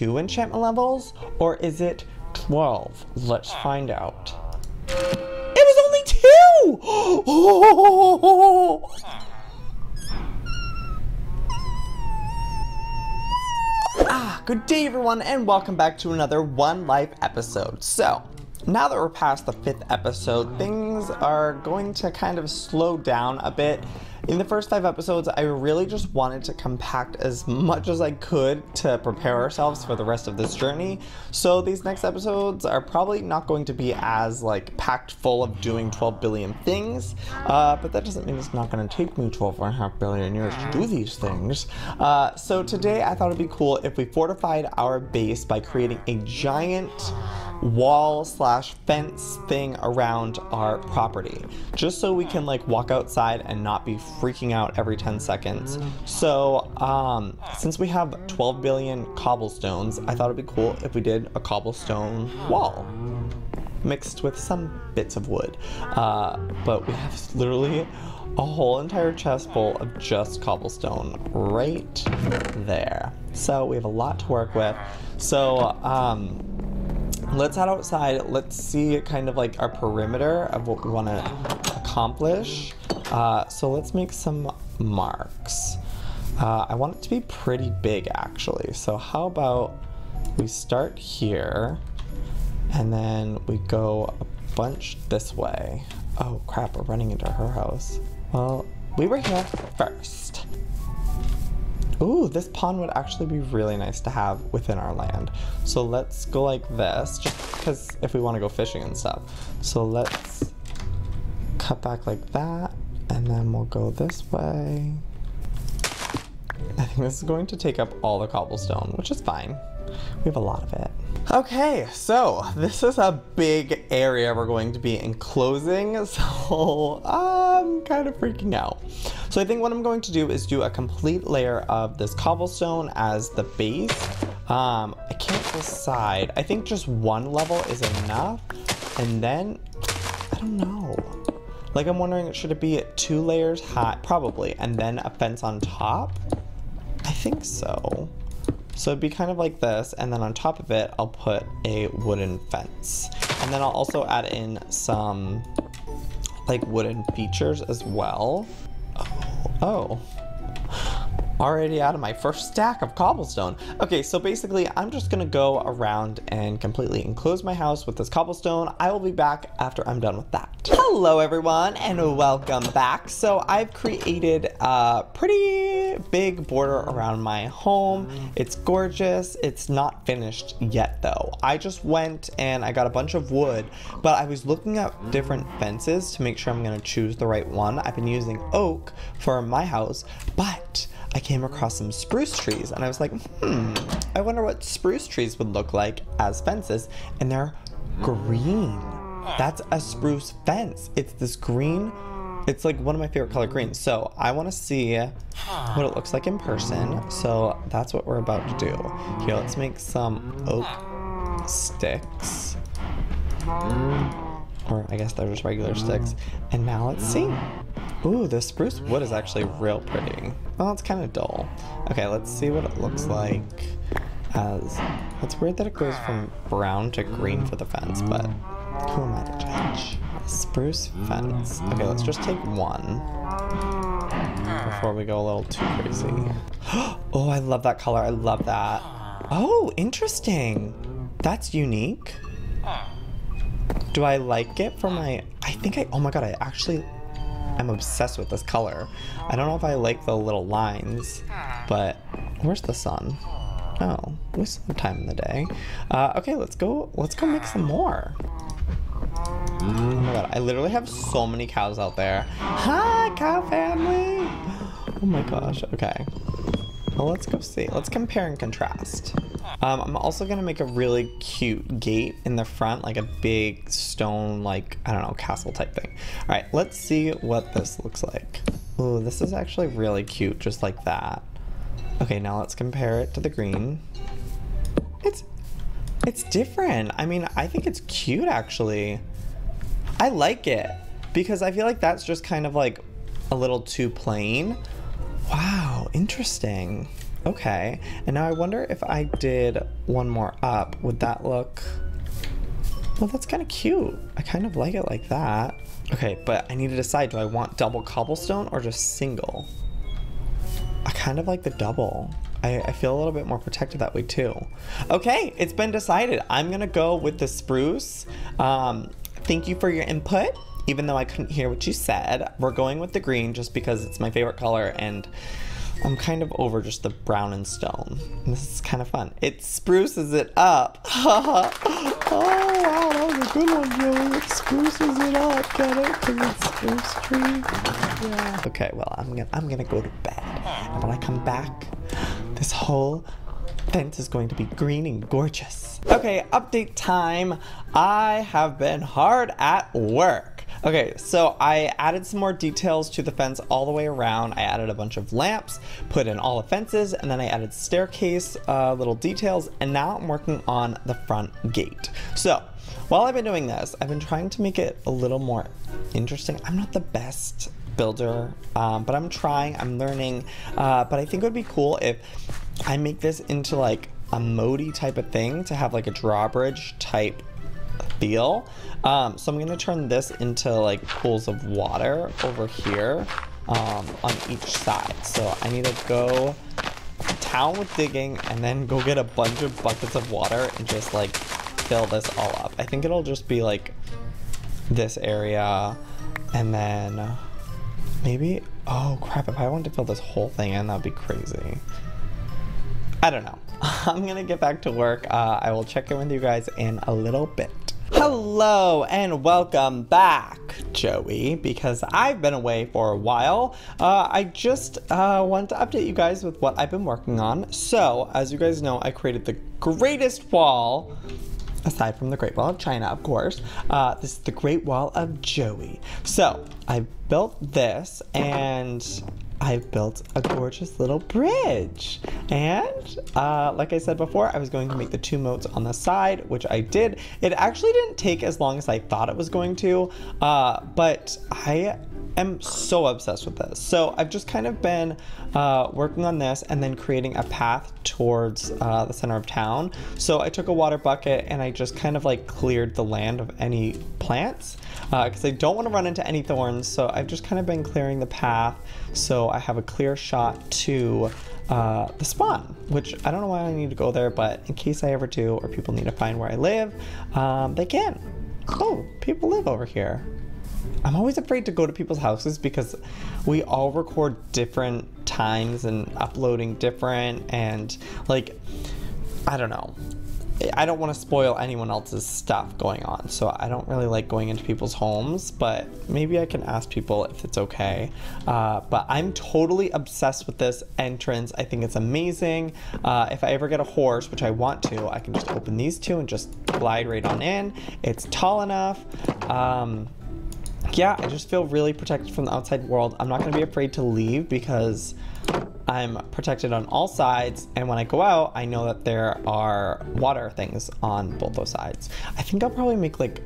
two enchantment levels or is it 12? Let's find out. It was only two! Oh! Ah, good day everyone and welcome back to another One Life episode. So, now that we're past the fifth episode, things are going to kind of slow down a bit. In the first five episodes, I really just wanted to compact as much as I could to prepare ourselves for the rest of this journey. So these next episodes are probably not going to be as like packed full of doing 12 billion things, uh, but that doesn't mean it's not going to take me 12 and a half billion years to do these things. Uh, so today I thought it'd be cool if we fortified our base by creating a giant wall slash fence thing around our property. Just so we can like walk outside and not be freaking out every 10 seconds. So um since we have 12 billion cobblestones i thought it'd be cool if we did a cobblestone wall mixed with some bits of wood. Uh, but we have literally a whole entire chest full of just cobblestone right there. So we have a lot to work with. So um let's head outside. Let's see kind of like our perimeter of what we want to accomplish. Uh, so let's make some marks. Uh, I want it to be pretty big actually. So how about we start here and then we go a bunch this way. Oh crap, we're running into her house. Well, we were here first. Ooh, this pond would actually be really nice to have within our land. So let's go like this, just because if we want to go fishing and stuff. So let's cut back like that, and then we'll go this way. I think this is going to take up all the cobblestone, which is fine. We have a lot of it. Okay, so this is a big area we're going to be enclosing, so I'm kind of freaking out. So I think what I'm going to do is do a complete layer of this cobblestone as the base. Um, I can't decide. I think just one level is enough, and then, I don't know. Like I'm wondering, should it be two layers high? Probably, and then a fence on top? I think so. So it'd be kind of like this, and then on top of it, I'll put a wooden fence. And then I'll also add in some like wooden features as well. Oh, oh already out of my first stack of cobblestone. Okay, so basically I'm just gonna go around and completely enclose my house with this cobblestone. I will be back after I'm done with that. Hello everyone and welcome back. So I've created a pretty big border around my home. It's gorgeous. It's not finished yet though. I just went and I got a bunch of wood, but I was looking at different fences to make sure I'm gonna choose the right one. I've been using oak for my house, but I came across some spruce trees and I was like, hmm, I wonder what spruce trees would look like as fences. And they're green. That's a spruce fence. It's this green, it's like one of my favorite color greens. So I want to see what it looks like in person. So that's what we're about to do. Here, let's make some oak sticks. Or I guess they're just regular sticks. And now let's see. Ooh, the spruce wood is actually real pretty. Well, it's kind of dull. Okay, let's see what it looks like as... It's weird that it goes from brown to green for the fence, but who am I to judge? Spruce fence. Okay, let's just take one before we go a little too crazy. oh, I love that color. I love that. Oh, interesting. That's unique. Do I like it for my... I think I... Oh my god, I actually I'm obsessed with this color. I don't know if I like the little lines, but where's the sun? Oh, we still have time in the day. Uh, okay, let's go. Let's go make some more. Oh my god, I literally have so many cows out there. Hi, cow family. Oh my gosh. Okay. Well, let's go see. Let's compare and contrast. Um, I'm also gonna make a really cute gate in the front, like a big stone, like, I don't know, castle type thing. All right, let's see what this looks like. Ooh, this is actually really cute, just like that. Okay, now let's compare it to the green. It's, it's different. I mean, I think it's cute actually. I like it because I feel like that's just kind of like a little too plain. Wow, interesting. Okay. And now I wonder if I did one more up, would that look... Well, that's kind of cute. I kind of like it like that. Okay, but I need to decide, do I want double cobblestone or just single? I kind of like the double. I, I, feel a little bit more protected that way too. Okay, it's been decided. I'm gonna go with the spruce. Um, thank you for your input even though I couldn't hear what you said. We're going with the green just because it's my favorite color and I'm kind of over just the brown and stone. This is kind of fun. It spruces it up. oh wow, that was a good one. It spruces it up, get it? Because it's spruce tree. Yeah. Okay, well I'm gonna I'm gonna go to bed. And when I come back, this whole fence is going to be green and gorgeous. Okay, update time. I have been hard at work. Okay, so I added some more details to the fence all the way around. I added a bunch of lamps, put in all the fences, and then I added staircase uh, little details, and now I'm working on the front gate. So while I've been doing this, I've been trying to make it a little more interesting. I'm not the best builder, um, but I'm trying, I'm learning, uh, but I think it would be cool if I make this into like a modi type of thing to have like a drawbridge type feel. Um, so I'm gonna turn this into like pools of water over here um, on each side. So I need to go town with digging and then go get a bunch of buckets of water and just like fill this all up. I think it'll just be like this area and then maybe, oh crap, if I want to fill this whole thing in, that'd be crazy. I don't know. I'm gonna get back to work. Uh, I will check in with you guys in a little bit. Hello and welcome back, Joey, because I've been away for a while. Uh, I just uh, to update you guys with what I've been working on. So, as you guys know, I created the greatest wall aside from the Great Wall of China, of course, uh, this is the Great Wall of Joey. So I built this and I've built a gorgeous little bridge. And uh, like I said before, I was going to make the two moats on the side, which I did. It actually didn't take as long as I thought it was going to, uh, but I am so obsessed with this. So I've just kind of been uh, working on this and then creating a path towards uh, the center of town. So I took a water bucket and I just kind of like cleared the land of any plants because uh, I don't want to run into any thorns. So I've just kind of been clearing the path so I have a clear shot to uh, the spawn, which I don't know why I need to go there, but in case I ever do or people need to find where I live, um, they can. Oh, people live over here. I'm always afraid to go to people's houses because we all record different times and uploading different and like I don't know. I don't want to spoil anyone else's stuff going on, so I don't really like going into people's homes, but maybe I can ask people if it's okay. Uh, but I'm totally obsessed with this entrance. I think it's amazing. Uh, if I ever get a horse, which I want to, I can just open these two and just glide right on in. It's tall enough. Um, yeah, I just feel really protected from the outside world. I'm not going to be afraid to leave because I'm protected on all sides, and when I go out, I know that there are water things on both those sides. I think I'll probably make like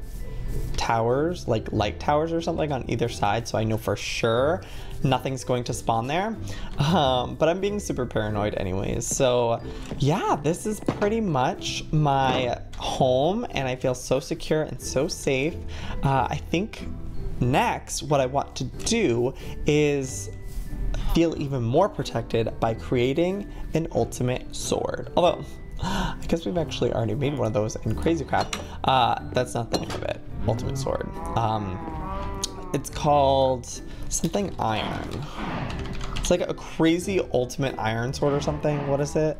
towers, like light towers or something on either side, so I know for sure nothing's going to spawn there. Um, but I'm being super paranoid anyways. So yeah, this is pretty much my home, and I feel so secure and so safe. Uh, I think next, what I want to do is feel even more protected by creating an ultimate sword. Although, I guess we've actually already made one of those in Crazy Craft. Uh, that's not the name of it, Ultimate Sword. Um, it's called something iron. It's like a crazy ultimate iron sword or something. What is it?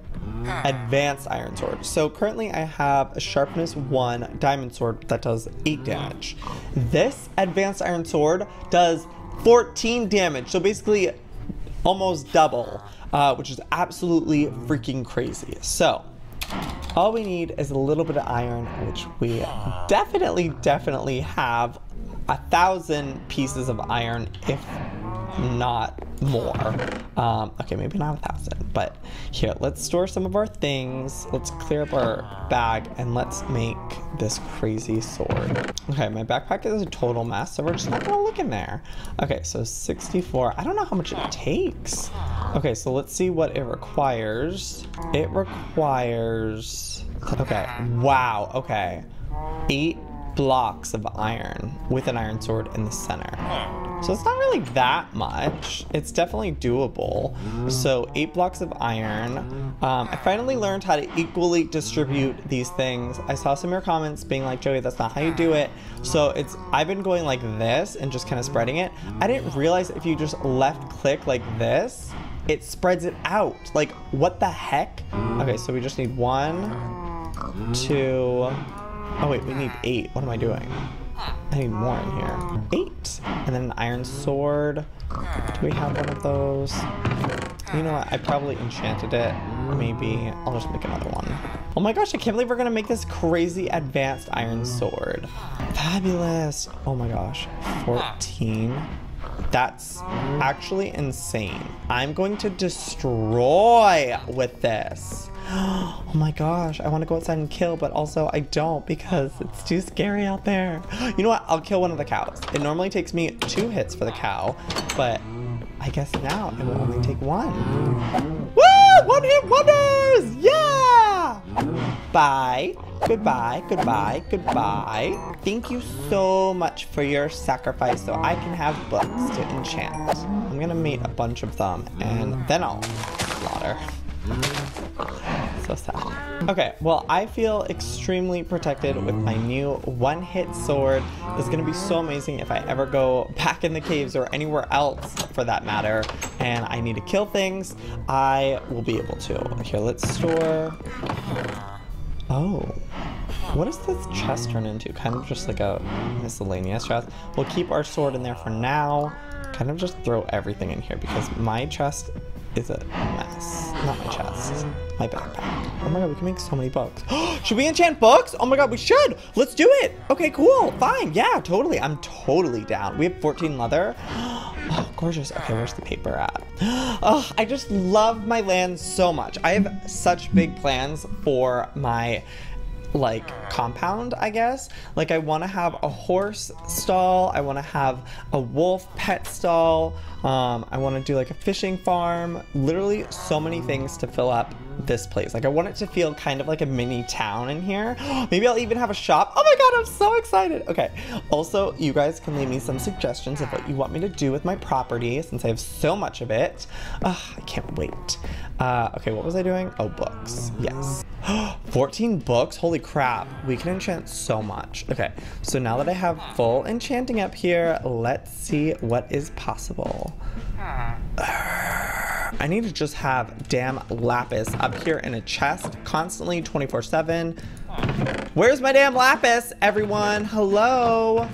Advanced iron sword. So currently I have a sharpness 1 diamond sword that does 8 damage. This advanced iron sword does 14 damage. So basically almost double, uh, which is absolutely freaking crazy. So, all we need is a little bit of iron, which we definitely, definitely have a thousand pieces of iron if not more. Um, okay, maybe not a thousand, but here, let's store some of our things. Let's clear up our bag and let's make this crazy sword. Okay, my backpack is a total mess, so we're just not gonna look in there. Okay, so 64. I don't know how much it takes. Okay, so let's see what it requires. It requires, okay, wow, okay. Eight blocks of iron with an iron sword in the center. So it's not really that much. It's definitely doable. So eight blocks of iron. Um, I finally learned how to equally distribute these things. I saw some of your comments being like, Joey, that's not how you do it. So it's I've been going like this and just kind of spreading it. I didn't realize if you just left click like this, it spreads it out. Like, what the heck? Okay, so we just need one, two, Oh wait, we need eight. What am I doing? I need more in here. Eight. And then an iron sword. Do we have one of those? You know what? I probably enchanted it. Maybe. I'll just make another one. Oh my gosh, I can't believe we're gonna make this crazy advanced iron sword. Fabulous. Oh my gosh. 14. That's actually insane. I'm going to destroy with this. Oh my gosh, I want to go outside and kill, but also I don't because it's too scary out there. You know what? I'll kill one of the cows. It normally takes me two hits for the cow, but I guess now it will only take one. Woo! One hit wonders! Yeah! Bye. Goodbye, goodbye, goodbye. Thank you so much for your sacrifice so I can have books to enchant. I'm gonna meet a bunch of them and then I'll slaughter. So sad. Okay, well, I feel extremely protected with my new one-hit sword. It's gonna be so amazing if I ever go back in the caves or anywhere else for that matter, and I need to kill things, I will be able to. Here, let's store... Oh. What does this chest turn into? Kind of just like a miscellaneous chest. We'll keep our sword in there for now. Kind of just throw everything in here because my chest is a mess. Not my chest, um, my backpack. Oh my god, we can make so many books. should we enchant books? Oh my god, we should. Let's do it. Okay, cool. Fine. Yeah, totally. I'm totally down. We have 14 leather. Oh, gorgeous. Okay, where's the paper at? Oh, I just love my land so much. I have such big plans for my like compound, I guess. Like I want to have a horse stall. I want to have a wolf pet stall. Um, I want to do like a fishing farm. Literally so many things to fill up this place. Like I want it to feel kind of like a mini town in here. Maybe I'll even have a shop. Oh my god, I'm so excited. Okay. Also, you guys can leave me some suggestions of what you want me to do with my property since I have so much of it. Ugh, I can't wait. Uh, okay, what was I doing? Oh, books. Yes. 14 books? Holy crap. We can enchant so much. Okay, so now that I have full enchanting up here, let's see what is possible. I need to just have damn lapis up here in a chest constantly 24 7. Where's my damn lapis, everyone? Hello?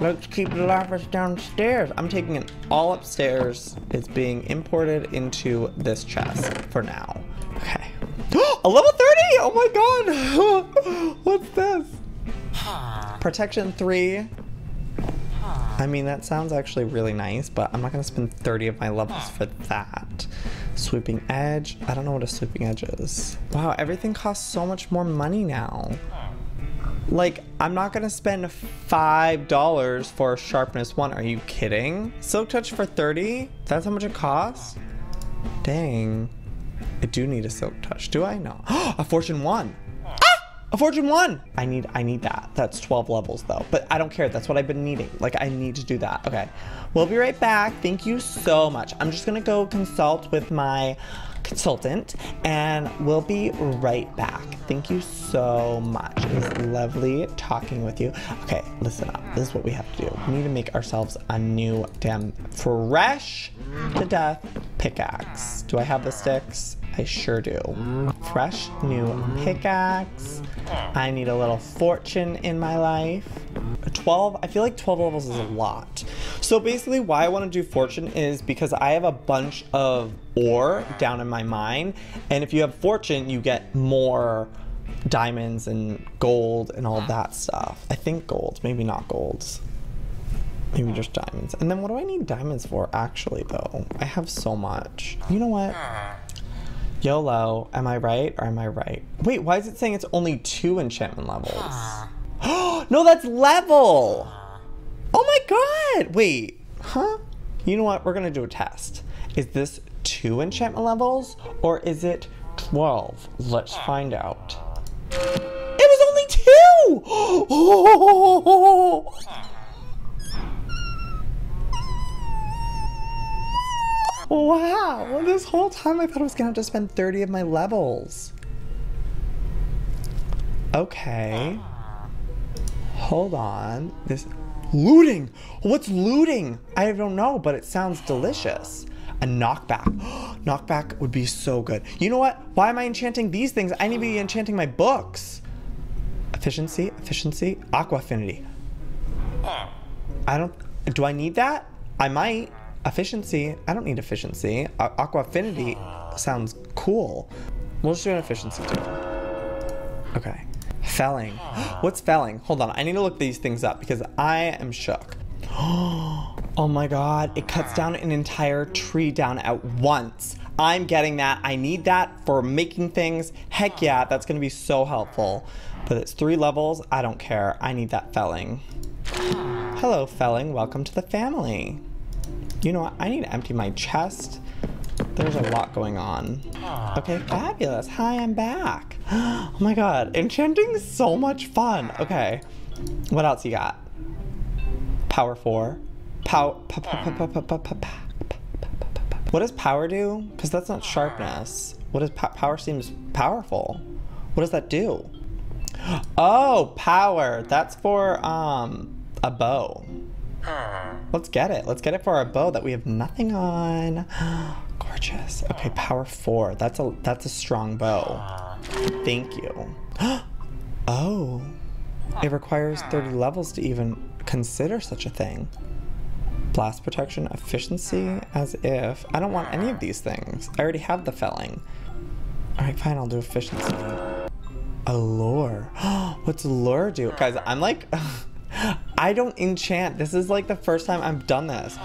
Let's keep the lapis downstairs. I'm taking it all upstairs. It's being imported into this chest for now. Okay. a level 30! Oh my god! What's this? Protection 3. I mean, that sounds actually really nice, but I'm not going to spend 30 of my levels for that. Sweeping edge. I don't know what a sweeping edge is. Wow, everything costs so much more money now. Like, I'm not gonna spend $5 for sharpness one. Are you kidding? Silk touch for 30? That's how much it costs? Dang. I do need a silk touch. Do I? No. a fortune one. Ah! A fortune one! I need I need that. That's 12 levels though. But I don't care. That's what I've been needing. Like I need to do that. Okay. We'll be right back. Thank you so much. I'm just gonna go consult with my consultant and we'll be right back. Thank you so much. It was lovely talking with you. Okay, listen up. This is what we have to do. We need to make ourselves a new damn fresh to death pickaxe. Do I have the sticks? I sure do. Fresh new pickaxe. I need a little fortune in my life. 12, I feel like 12 levels is a lot. So basically why I want to do fortune is because I have a bunch of ore down in my mine. And if you have fortune, you get more diamonds and gold and all that stuff. I think gold, maybe not golds. Maybe just diamonds. And then what do I need diamonds for, actually, though? I have so much. You know what? YOLO, am I right or am I right? Wait, why is it saying it's only two enchantment levels? no, that's level! Oh my god! Wait, huh? You know what? We're gonna do a test. Is this two enchantment levels or is it 12? Let's find out. It was only two! Oh! Wow, this whole time I thought I was gonna have to spend 30 of my levels. Okay. Hold on. This looting. What's looting? I don't know, but it sounds delicious. A knockback. knockback would be so good. You know what? Why am I enchanting these things? I need to be enchanting my books. Efficiency, efficiency, aqua affinity. I don't, do I need that? I might. Efficiency, I don't need efficiency. Aqua affinity sounds cool. We'll just do an efficiency too. Okay. Felling. What's felling? Hold on, I need to look these things up because I am shook. Oh my god, it cuts down an entire tree down at once. I'm getting that. I need that for making things. Heck yeah, that's gonna be so helpful. But it's three levels, I don't care. I need that felling. Hello, felling. Welcome to the family. You know what? I need to empty my chest. There's a lot going on. Okay, fabulous. Hi, I'm back. Oh my god, enchanting is so much fun. Okay, what else you got? Power 4. Power. What does power do? Because that's not sharpness. What does power seems powerful? What does that do? Oh, power. That's for um a bow. Let's get it. Let's get it for our bow that we have nothing on. Gorgeous. Okay, power four. That's a that's a strong bow. Thank you. oh. It requires 30 levels to even consider such a thing. Blast protection, efficiency, as if. I don't want any of these things. I already have the felling. Alright, fine, I'll do efficiency. Allure. What's lure do? Guys, I'm like I don't enchant. This is like the first time I've done this.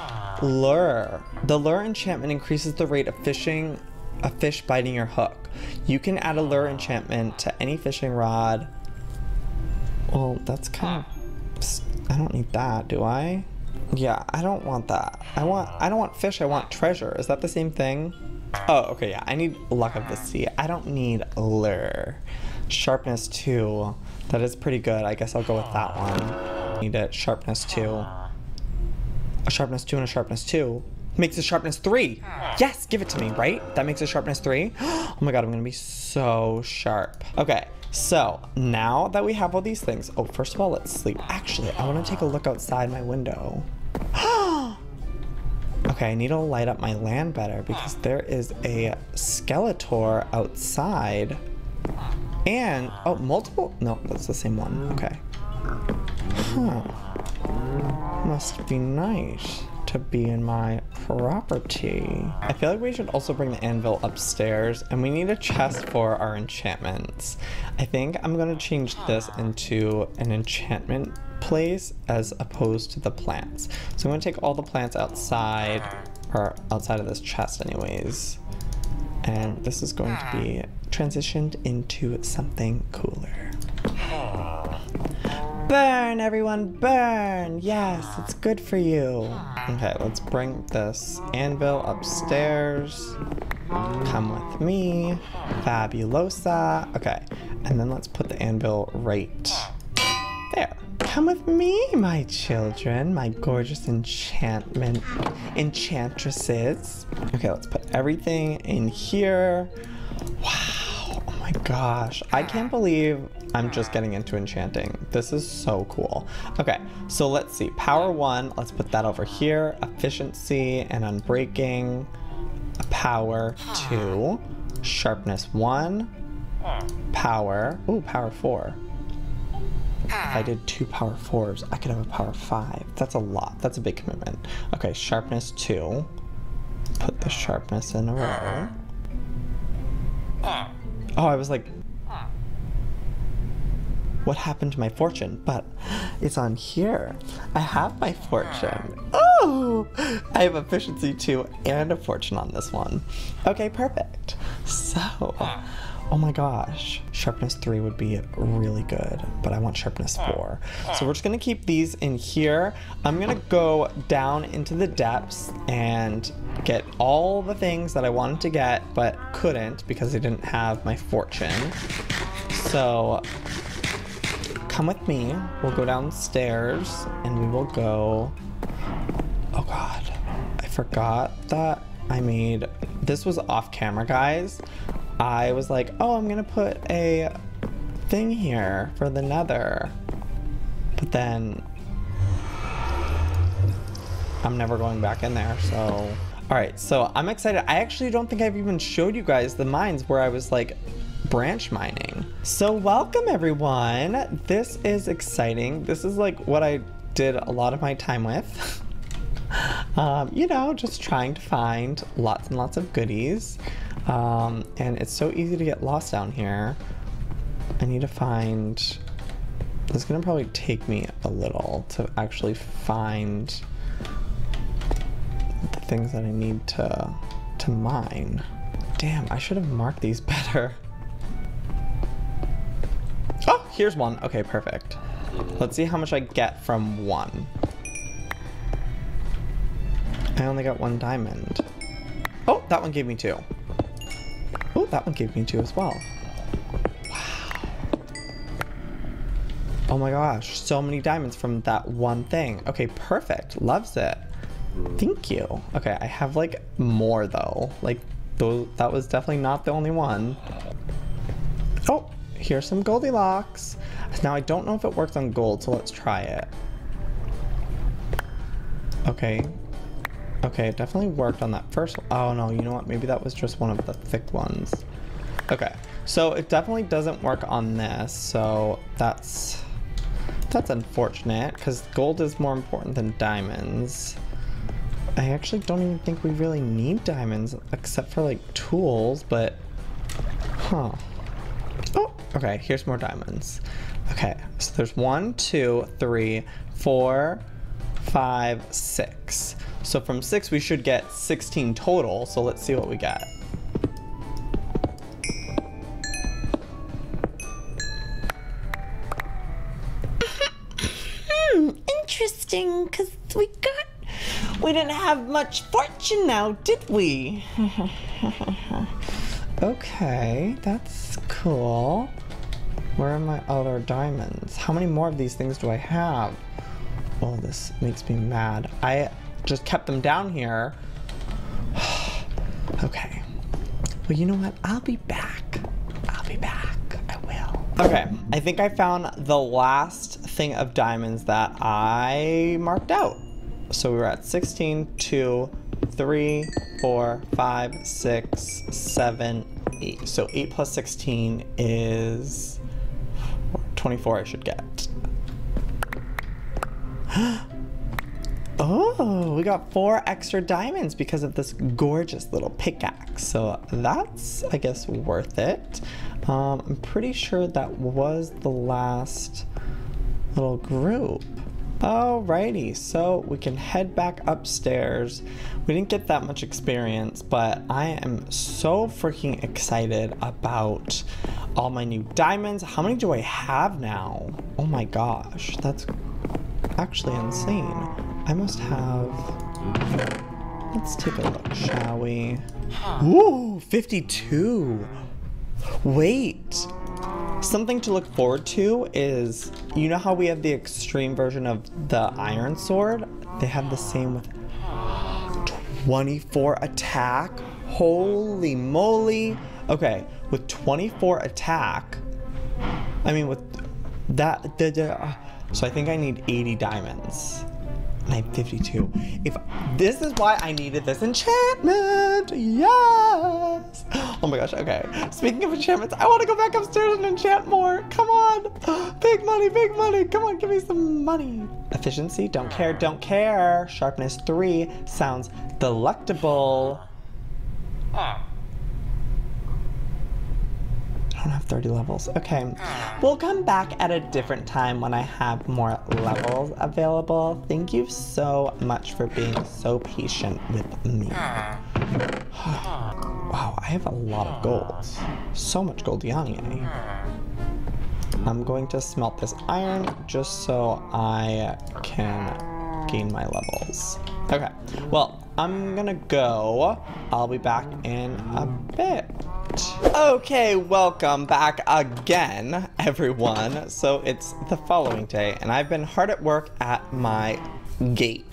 Lure. The lure enchantment increases the rate of fishing a fish biting your hook. You can add a lure enchantment to any fishing rod. Well, that's kind of I don't need that, do I? Yeah, I don't want that. I want I don't want fish, I want treasure. Is that the same thing? Oh, okay, yeah. I need luck of the sea. I don't need lure. Sharpness 2. That is pretty good. I guess I'll go with that one. Need it, sharpness 2. A sharpness 2 and a sharpness 2 makes a sharpness 3. Ah. Yes, give it to me, right? That makes a sharpness 3. Oh my god, I'm gonna be so sharp. Okay, so now that we have all these things, oh, first of all, let's sleep. Actually, I wanna take a look outside my window. okay, I need to light up my land better because there is a Skeletor outside and, oh, multiple? No, that's the same one. Okay. Huh. Must be nice to be in my property. I feel like we should also bring the anvil upstairs and we need a chest for our enchantments. I think I'm gonna change this into an enchantment place as opposed to the plants. So I'm gonna take all the plants outside, or outside of this chest anyways. And this is going to be transitioned into something cooler. Burn, everyone, burn! Yes, it's good for you. Okay, let's bring this anvil upstairs. Come with me. Fabulosa. Okay, and then let's put the anvil right there. Come with me, my children, my gorgeous enchantment enchantresses. Okay, let's put everything in here. Wow, oh my gosh. I can't believe I'm just getting into enchanting. This is so cool. Okay, so let's see. Power one, let's put that over here. Efficiency and unbreaking. Power two. Sharpness one. Power, ooh, power four. If I did two power fours, I could have a power five. That's a lot. That's a big commitment. Okay, sharpness two. Put the sharpness in a row. Oh, I was like... what happened to my fortune, but it's on here. I have my fortune. Ah. Oh, I have efficiency two and a fortune on this one. Okay, perfect. So, ah. oh my gosh, sharpness three would be really good, but I want sharpness ah. four. So we're just gonna keep these in here. I'm gonna go down into the depths and get all the things that I wanted to get, but couldn't because I didn't have my fortune. So come with me. We'll go downstairs and we will go. Oh God, I forgot that I made. This was off camera, guys. I was like, oh, I'm gonna put a thing here for the nether. But then I'm never going back in there, so. All right, so I'm excited. I actually don't think I've even showed you guys the mines where I was like branch mining. So welcome everyone. This is exciting. This is like what I did a lot of my time with. um, you know, just trying to find lots and lots of goodies. Um, and it's so easy to get lost down here. I need to find, it's gonna probably take me a little to actually find the things that I need to, to mine. Damn, I should have marked these better. Here's one. Okay, perfect. Let's see how much I get from one. I only got one diamond. Oh, that one gave me two. Oh, that one gave me two as well. Wow. Oh my gosh, so many diamonds from that one thing. Okay, perfect. Loves it. Thank you. Okay, I have like more though. Like, that was definitely not the only one. Oh, here's some Goldilocks. Now I don't know if it works on gold, so let's try it. Okay. Okay, it definitely worked on that first. Oh no, you know what? Maybe that was just one of the thick ones. Okay, so it definitely doesn't work on this, so that's that's unfortunate because gold is more important than diamonds. I actually don't even think we really need diamonds except for like tools, but huh. Oh, okay, here's more diamonds. Okay, so there's one, two, three, four, five, six. So from six, we should get 16 total. So let's see what we get. Hmm, interesting, because we got, we didn't have much fortune now, did we? okay, that's cool. Where are my other diamonds? How many more of these things do I have? Oh, this makes me mad. I just kept them down here. okay. Well, you know what? I'll be back. I'll be back. I will. Okay, I think I found the last thing of diamonds that I marked out. So we were at 16, 2, 3, 4, 5, 6, 7, 8. So 8 plus 16 is 24 I should get. Oh, we got four extra diamonds because of this gorgeous little pickaxe. So that's, I guess, worth it. Um, I'm pretty sure that was the last little group. Alrighty, so we can head back upstairs. We didn't get that much experience, but I am so freaking excited about all my new diamonds. How many do I have now? Oh my gosh, that's actually insane. I must have... Let's take a look, shall we? Ooh, 52! Wait! Something to look forward to is, you know how we have the extreme version of the iron sword? They have the same with 24 attack? Holy moly! Okay, with 24 attack, I mean with that, the, the, uh, so I think I need 80 diamonds. I have 52. If this is why I needed this enchantment, yes. Oh my gosh. Okay. Speaking of enchantments, I want to go back upstairs and enchant more. Come on, big money, big money. Come on, give me some money. Efficiency, don't care, don't care. Sharpness three sounds delectable. Don't have 30 levels. Okay. We'll come back at a different time when I have more levels available. Thank you so much for being so patient with me. wow, I have a lot of gold. So much gold, Yanni. Eh? I'm going to smelt this iron just so I can gain my levels. Okay, well, I'm gonna go. I'll be back in a bit. Okay, welcome back again, everyone. So it's the following day, and I've been hard at work at my gate,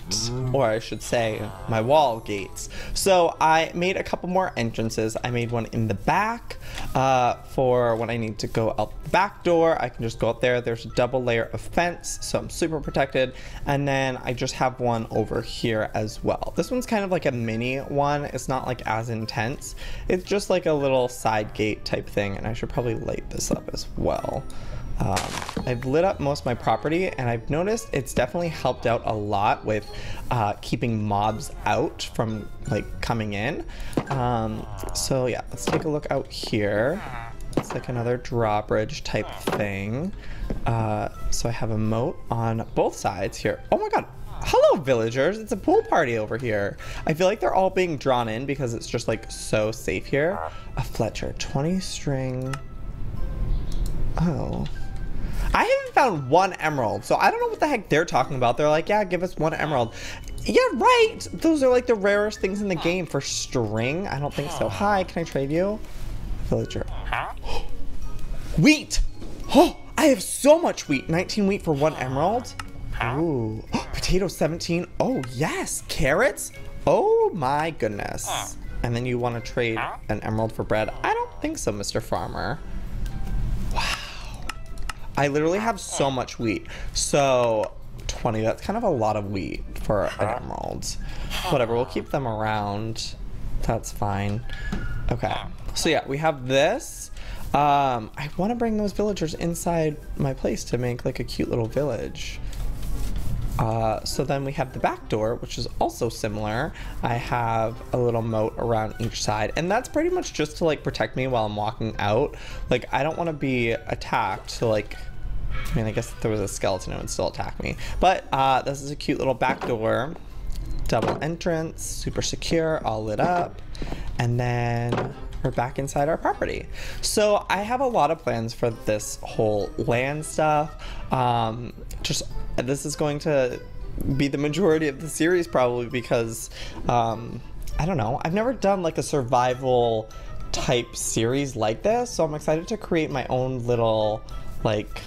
or I should say my wall gates. So I made a couple more entrances. I made one in the back uh, for when I need to go out the back door. I can just go out there. There's a double layer of fence, so I'm super protected. And then I just have one over here as well. This one's kind of like a mini one. It's not like as intense. It's just like a little side gate type thing, and I should probably light this up as well. Um, I've lit up most of my property and I've noticed it's definitely helped out a lot with uh, keeping mobs out from like coming in. Um, so yeah, let's take a look out here. It's like another drawbridge type thing. Uh, so I have a moat on both sides here. Oh my god, hello villagers it's a pool party over here i feel like they're all being drawn in because it's just like so safe here a fletcher 20 string oh I haven't found one emerald, so I don't know what the heck they're talking about. They're like, yeah, give us one emerald. Yeah, right. Those are like the rarest things in the game for string. I don't think so. Hi, can I trade you? Villager. wheat. Oh, I have so much wheat. 19 wheat for one emerald. Ooh. Potato 17. Oh, yes. Carrots. Oh my goodness. And then you want to trade an emerald for bread? I don't think so, Mr. Farmer. I literally have so much wheat. So 20, that's kind of a lot of wheat for an emerald. Whatever, we'll keep them around. That's fine. Okay, so yeah, we have this. Um, I want to bring those villagers inside my place to make like a cute little village. Uh, so then we have the back door, which is also similar. I have a little moat around each side, and that's pretty much just to like protect me while I'm walking out. Like I don't want to be attacked, like I mean, I guess if there was a skeleton, it would still attack me. But uh, this is a cute little back door. Double entrance, super secure, all lit up. And then we're back inside our property. So I have a lot of plans for this whole land stuff. Um, just this is going to be the majority of the series probably because um, I don't know. I've never done like a survival type series like this, so I'm excited to create my own little like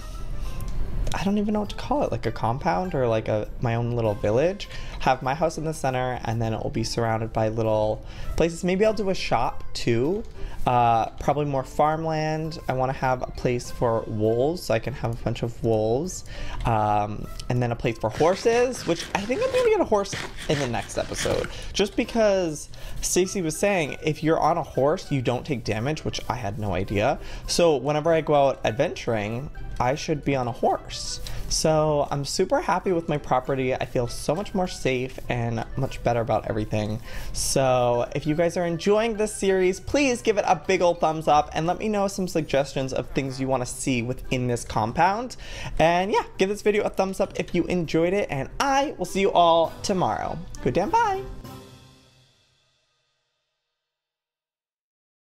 I don't even know what to call it, like a compound or like a my own little village. Have my house in the center, and then it will be surrounded by little places. Maybe I'll do a shop too. Uh, probably more farmland. I want to have a place for wolves, so I can have a bunch of wolves, um, and then a place for horses. Which I think I'm gonna get a horse in the next episode, just because Stacy was saying if you're on a horse, you don't take damage, which I had no idea. So whenever I go out adventuring, I should be on a horse. So I'm super happy with my property. I feel so much more safe and much better about everything. So if you guys are enjoying this series, please give it a big old thumbs up and let me know some suggestions of things you want to see within this compound. And yeah, give this video a thumbs up if you enjoyed it and I will see you all tomorrow. Good damn bye.